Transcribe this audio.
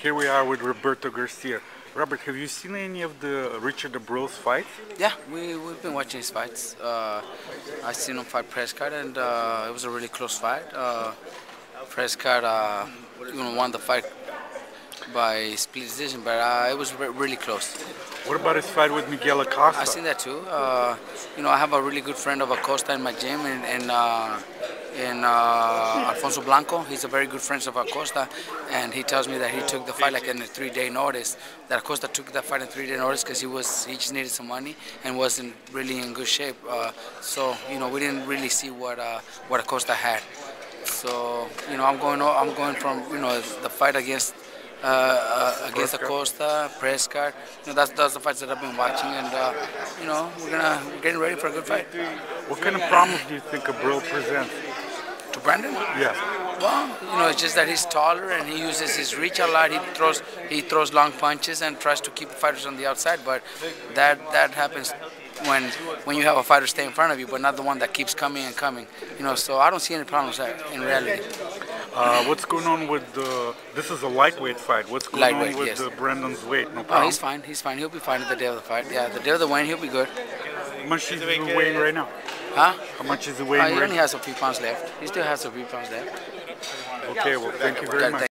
Here we are with Roberto Garcia. Robert, have you seen any of the Richard Abril's fights? Yeah, we, we've been watching his fights. Uh, I seen him fight Prescott, and uh, it was a really close fight. Uh, Prescott uh, you know, won the fight by split decision, but uh, it was re really close. What about his fight with Miguel Acosta? I seen that too. Uh, you know, I have a really good friend of Acosta in my gym, and, and uh, in uh, Alfonso Blanco. He's a very good friend of Acosta, and he tells me that he took the fight like in a three-day notice. That Acosta took that fight in three-day notice because he was he just needed some money and wasn't really in good shape. Uh, so you know, we didn't really see what uh, what Acosta had. So you know, I'm going I'm going from you know the fight against. Uh, uh, against Acosta, Prescott, you know that's that's the fights that I've been watching, and uh, you know we're gonna we're getting ready for a good fight. What kind of problems do you think Abril presents? To Brandon? Yes. Well, you know, it's just that he's taller and he uses his reach a lot. He throws he throws long punches and tries to keep fighters on the outside, but that that happens when when you have a fighter stay in front of you, but not the one that keeps coming and coming. You know, so I don't see any problems in reality. Uh, what's going on with the? This is a lightweight fight. What's going on with yes. the Brandon's weight? No problem. Oh, he's fine. He's fine. He'll be fine at the day of the fight. Yeah, the day of the weigh, he'll be good. How much is he weighing right now? Huh? How much is he Uh, weighing he right only has a few pounds left. He still has a few pounds left. Okay, well, thank you very much.